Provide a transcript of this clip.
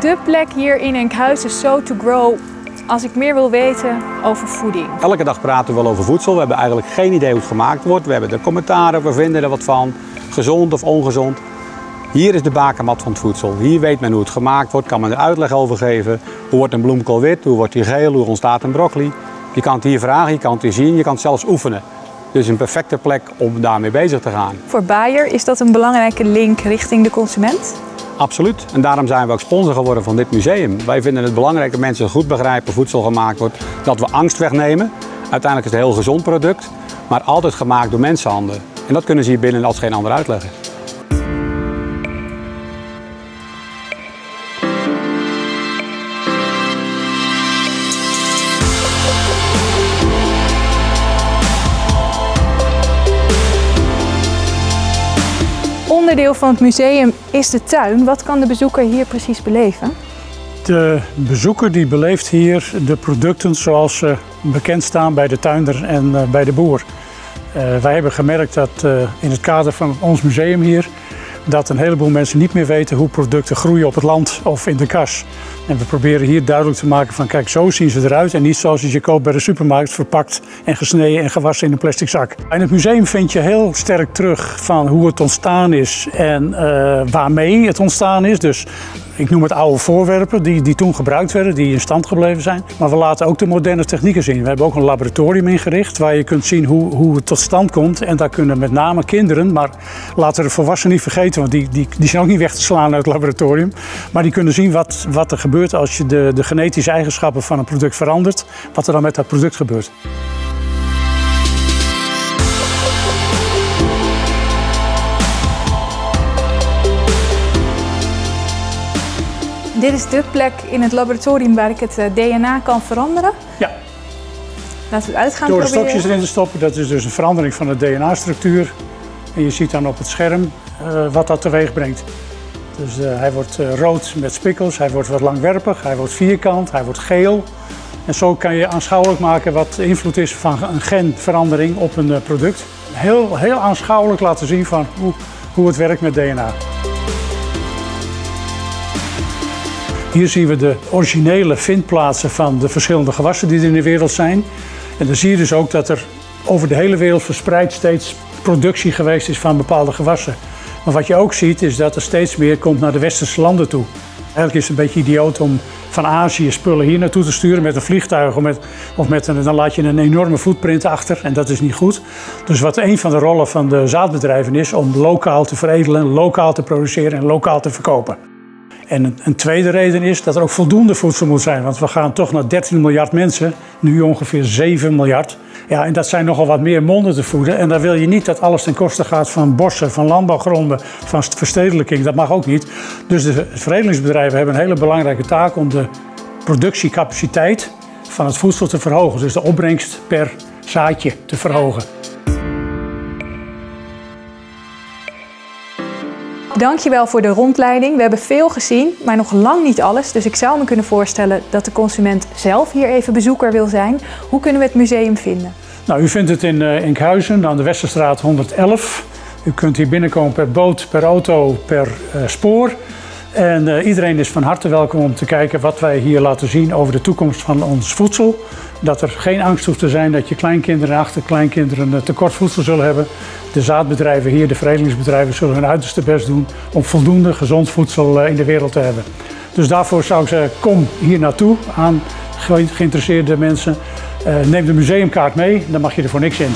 De plek hier in Enkhuizen, So to Grow, als ik meer wil weten over voeding. Elke dag praten we wel over voedsel. We hebben eigenlijk geen idee hoe het gemaakt wordt. We hebben de commentaren, we vinden er wat van. Gezond of ongezond. Hier is de bakermat van het voedsel. Hier weet men hoe het gemaakt wordt, kan men er uitleg over geven. Hoe wordt een bloemkool wit, hoe wordt die geel, hoe ontstaat een broccoli. Je kan het hier vragen, je kan het hier zien, je kan het zelfs oefenen. Dus een perfecte plek om daarmee bezig te gaan. Voor Bayer is dat een belangrijke link richting de consument? Absoluut. En daarom zijn we ook sponsor geworden van dit museum. Wij vinden het belangrijk dat mensen goed begrijpen voedsel gemaakt wordt. Dat we angst wegnemen. Uiteindelijk is het een heel gezond product, maar altijd gemaakt door mensenhanden. En dat kunnen ze hier binnen als geen ander uitleggen. Onderdeel van het museum is de tuin. Wat kan de bezoeker hier precies beleven? De bezoeker die beleeft hier de producten zoals ze bekend staan bij de tuinder en eh, bij de boer. Uh, wij hebben gemerkt dat uh, in het kader van ons museum hier dat een heleboel mensen niet meer weten hoe producten groeien op het land of in de kas. En we proberen hier duidelijk te maken van kijk, zo zien ze eruit en niet zoals je koopt bij de supermarkt, verpakt en gesneden en gewassen in een plastic zak. In het museum vind je heel sterk terug van hoe het ontstaan is en uh, waarmee het ontstaan is. Dus ik noem het oude voorwerpen die, die toen gebruikt werden, die in stand gebleven zijn. Maar we laten ook de moderne technieken zien. We hebben ook een laboratorium ingericht waar je kunt zien hoe, hoe het tot stand komt. En daar kunnen met name kinderen, maar laten de volwassenen niet vergeten, want die, die, die zijn ook niet weg te slaan uit het laboratorium. Maar die kunnen zien wat, wat er gebeurt als je de, de genetische eigenschappen van een product verandert. Wat er dan met dat product gebeurt. Dit is de plek in het laboratorium waar ik het eh, DNA kan veranderen? Ja. Laten we het uitgaan Door de proberen. stokjes erin te stoppen, dat is dus een verandering van de DNA-structuur. En je ziet dan op het scherm uh, wat dat teweeg brengt. Dus uh, hij wordt uh, rood met spikkels, hij wordt wat langwerpig, hij wordt vierkant, hij wordt geel. En zo kan je aanschouwelijk maken wat de invloed is van een genverandering op een product. Heel, heel aanschouwelijk laten zien van hoe, hoe het werkt met DNA. Hier zien we de originele vindplaatsen van de verschillende gewassen die er in de wereld zijn. En dan zie je dus ook dat er over de hele wereld verspreid steeds productie geweest is van bepaalde gewassen. Maar wat je ook ziet is dat er steeds meer komt naar de westerse landen toe. Eigenlijk is het een beetje idioot om van Azië spullen hier naartoe te sturen met een vliegtuig of met, of met dan laat je een enorme footprint achter en dat is niet goed. Dus wat een van de rollen van de zaadbedrijven is om lokaal te veredelen, lokaal te produceren en lokaal te verkopen. En een tweede reden is dat er ook voldoende voedsel moet zijn. Want we gaan toch naar 13 miljard mensen, nu ongeveer 7 miljard. Ja, en dat zijn nogal wat meer monden te voeden. En dan wil je niet dat alles ten koste gaat van bossen, van landbouwgronden, van verstedelijking. Dat mag ook niet. Dus de veredelingsbedrijven hebben een hele belangrijke taak om de productiecapaciteit van het voedsel te verhogen. Dus de opbrengst per zaadje te verhogen. Dankjewel voor de rondleiding. We hebben veel gezien, maar nog lang niet alles. Dus ik zou me kunnen voorstellen dat de consument zelf hier even bezoeker wil zijn. Hoe kunnen we het museum vinden? Nou, u vindt het in uh, Enkhuizen aan de Westerstraat 111. U kunt hier binnenkomen per boot, per auto, per uh, spoor. En uh, iedereen is van harte welkom om te kijken wat wij hier laten zien over de toekomst van ons voedsel. Dat er geen angst hoeft te zijn dat je kleinkinderen en achterkleinkinderen een tekort voedsel zullen hebben. De zaadbedrijven hier, de veredelingsbedrijven, zullen hun uiterste best doen om voldoende gezond voedsel in de wereld te hebben. Dus daarvoor zou ik zeggen, kom hier naartoe aan geïnteresseerde mensen. Uh, neem de museumkaart mee, dan mag je er voor niks in.